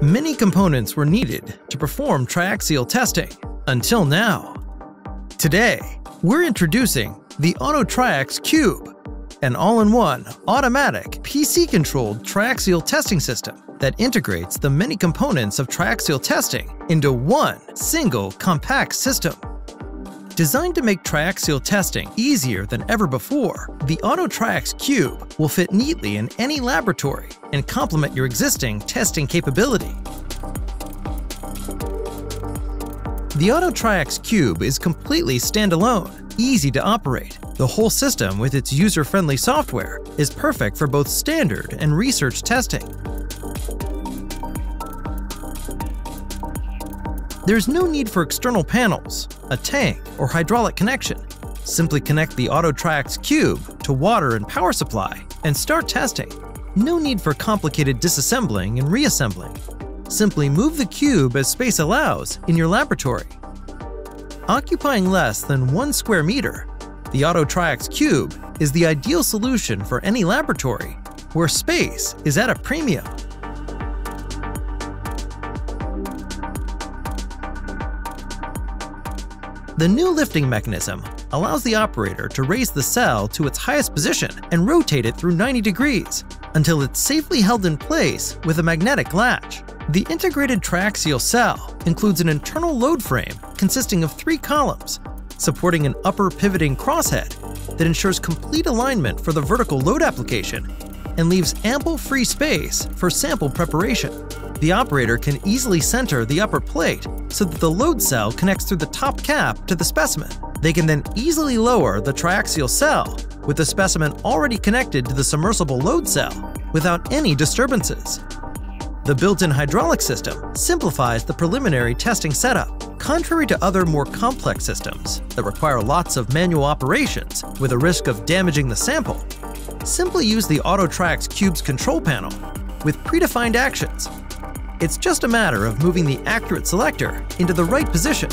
Many components were needed to perform triaxial testing, until now. Today, we're introducing the AutoTriax Qube, an all-in-one, automatic, PC-controlled triaxial testing system that integrates the many components of triaxial testing into one single compact system. Designed to make triaxial testing easier than ever before, the AutoTriax Qube will fit neatly in any laboratory and complement your existing testing capability. The AutoTriax Qube is completely standalone, easy to operate. The whole system with its user-friendly software is perfect for both standard and research testing. There's no need for external panels, a tank, or hydraulic connection. Simply connect the AutoTriax Qube to water and power supply and start testing. No need for complicated disassembling and reassembling. Simply move the cube as space allows in your laboratory. Occupying less than one square meter, the AutoTriax Qube is the ideal solution for any laboratory where space is at a premium. The new lifting mechanism allows the operator to raise the cell to its highest position and rotate it through 90 degrees until it's safely held in place with a magnetic latch. The integrated triaxial cell includes an internal load frame consisting of three columns, supporting an upper pivoting crosshead that ensures complete alignment for the vertical load application and leaves ample free space for sample preparation. The operator can easily center the upper plate so that the load cell connects through the top cap to the specimen. They can then easily lower the triaxial cell with the specimen already connected to the submersible load cell without any disturbances. The built-in hydraulic system simplifies the preliminary testing setup. Contrary to other more complex systems that require lots of manual operations with a risk of damaging the sample, simply use the AutoTriax Qube's control panel with predefined actions it's just a matter of moving the accurate selector into the right position.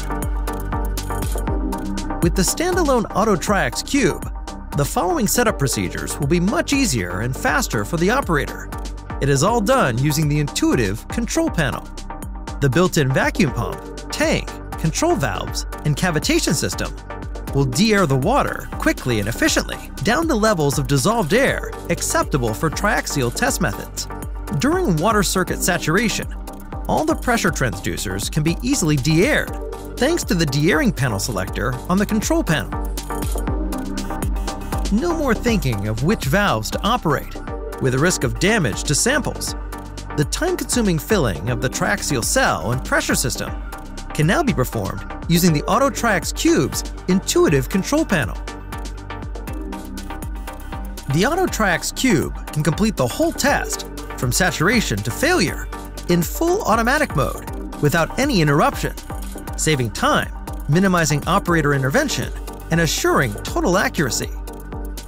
With the standalone AutoTriax Qube, the following setup procedures will be much easier and faster for the operator. It is all done using the intuitive control panel. The built-in vacuum pump, tank, control valves, and cavitation system will de-air the water quickly and efficiently down to levels of dissolved air acceptable for triaxial test methods. During water circuit saturation, all the pressure transducers can be easily de-aired thanks to the de-airing panel selector on the control panel. No more thinking of which valves to operate, with a risk of damage to samples. The time-consuming filling of the triaxial cell and pressure system can now be performed using the AutoTriax Qube's intuitive control panel. The AutoTriax Qube can complete the whole test from saturation to failure in full automatic mode without any interruption, saving time, minimizing operator intervention, and assuring total accuracy.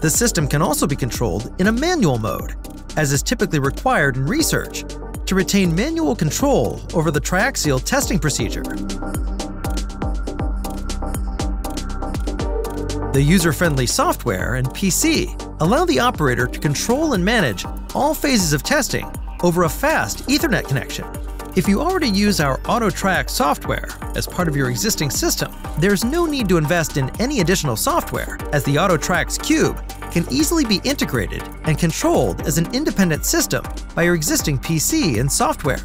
The system can also be controlled in a manual mode, as is typically required in research, to retain manual control over the triaxial testing procedure. The user-friendly software and PC allow the operator to control and manage all phases of testing over a fast Ethernet connection. If you already use our AutoTriax software as part of your existing system, there's no need to invest in any additional software, as the AutoTriax Qube can easily be integrated and controlled as an independent system by your existing PC and software.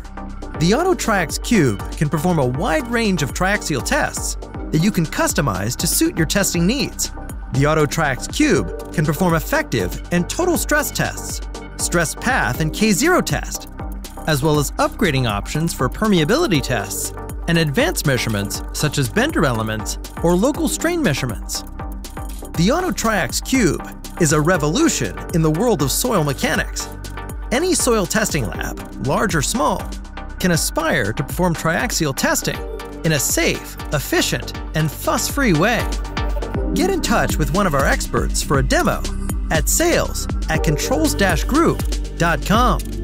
The AutoTriax Qube can perform a wide range of triaxial tests that you can customize to suit your testing needs. The AutoTriax Qube can perform effective and total stress tests stress path and K0 test, as well as upgrading options for permeability tests and advanced measurements such as bender elements or local strain measurements. The AutoTriax Qube is a revolution in the world of soil mechanics. Any soil testing lab, large or small, can aspire to perform triaxial testing in a safe, efficient, and fuss-free way. Get in touch with one of our experts for a demo at sales at controls-group.com.